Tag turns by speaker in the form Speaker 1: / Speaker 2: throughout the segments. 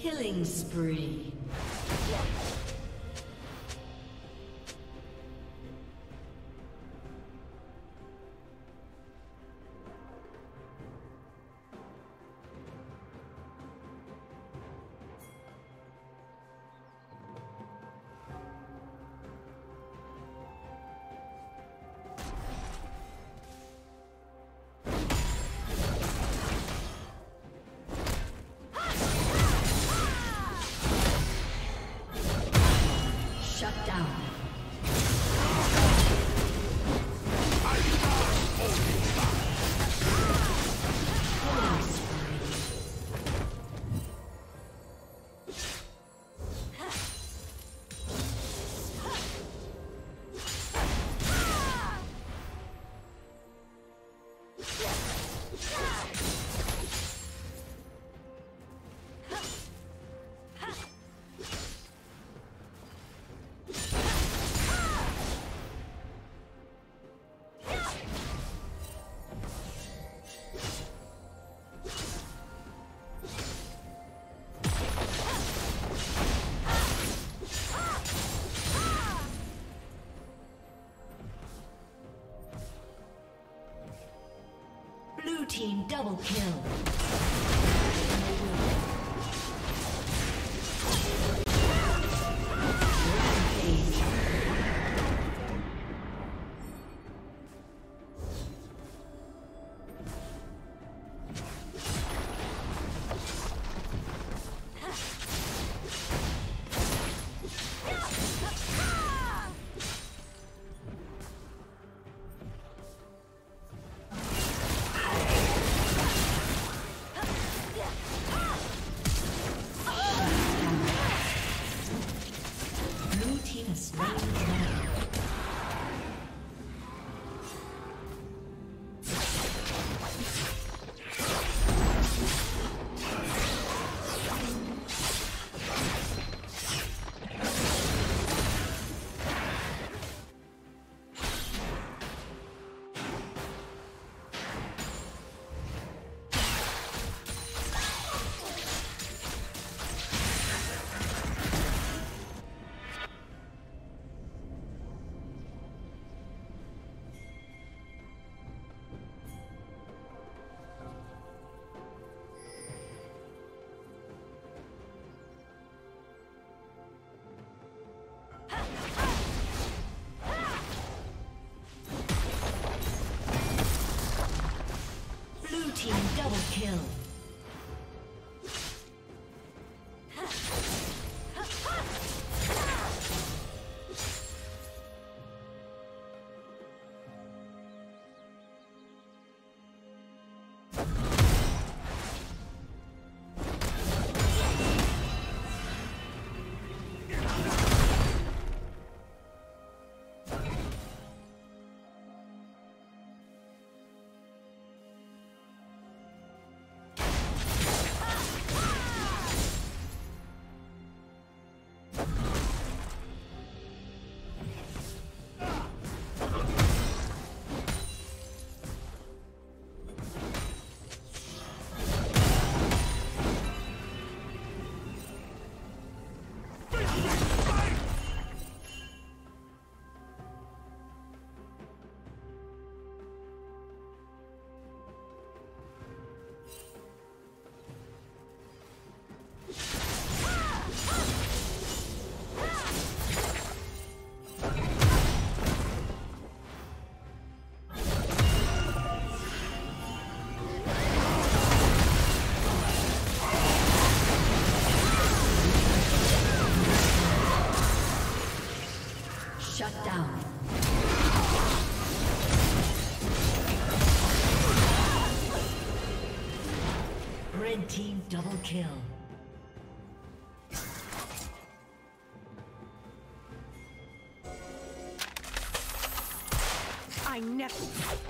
Speaker 1: Killing spree. Team double kill. Kill. Double kill.
Speaker 2: I never...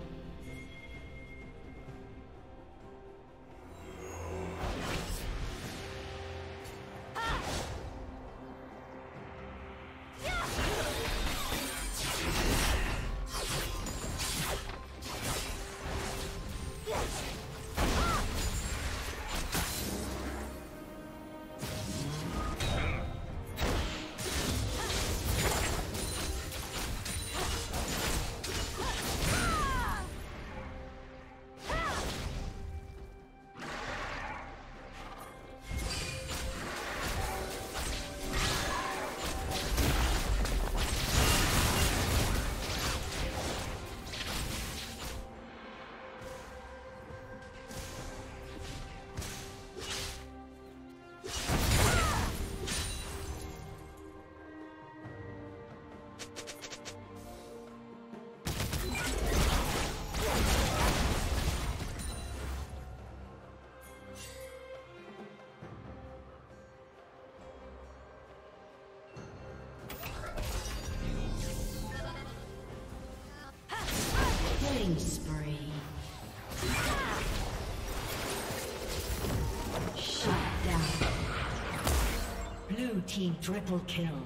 Speaker 1: Team triple kill.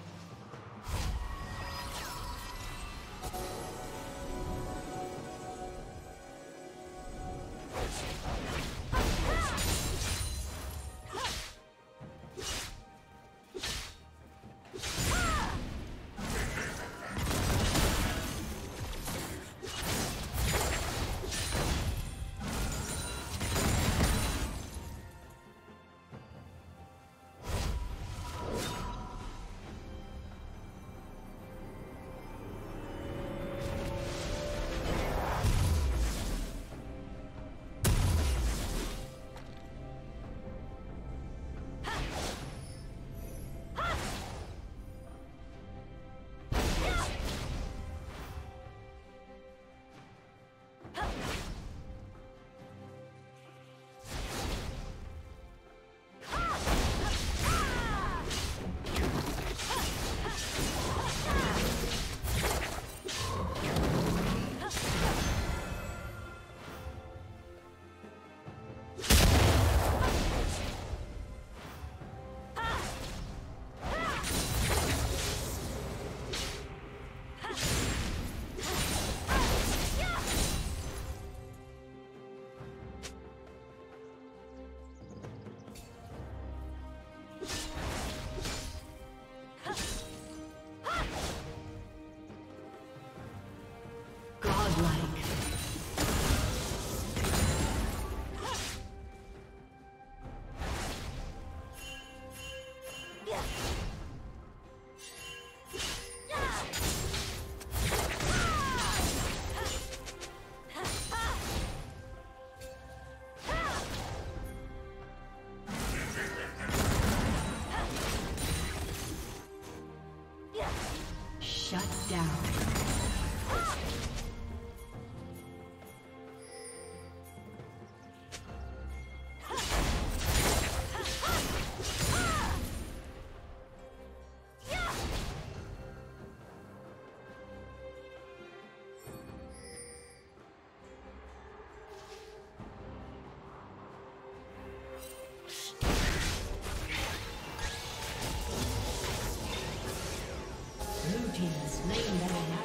Speaker 1: team has slain the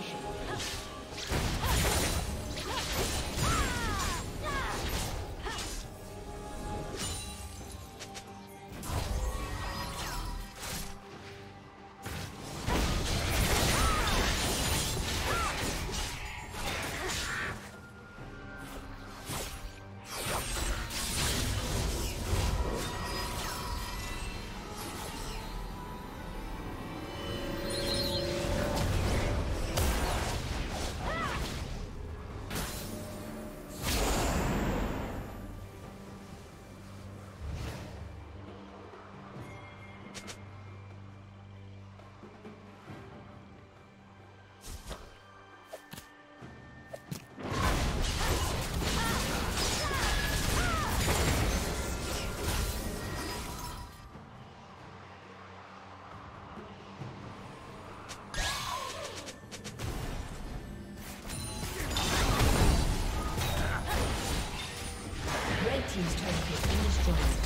Speaker 1: destroyed.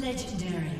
Speaker 1: Legendary.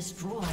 Speaker 1: Destroyed.